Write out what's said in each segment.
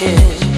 wishes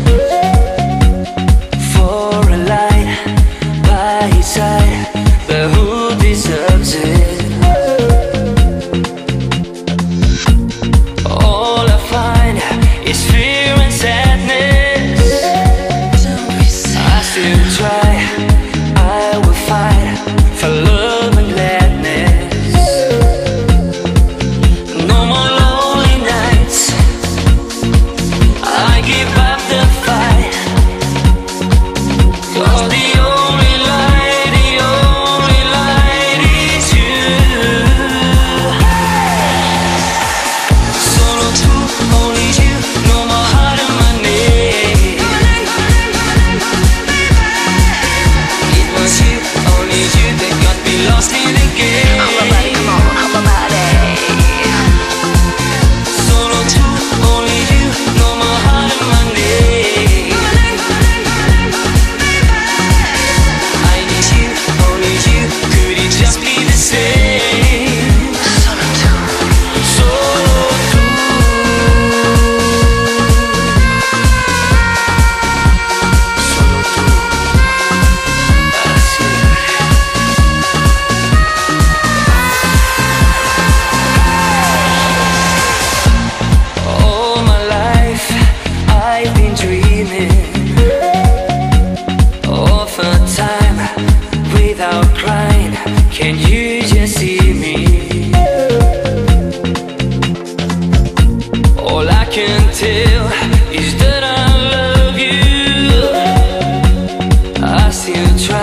see you try.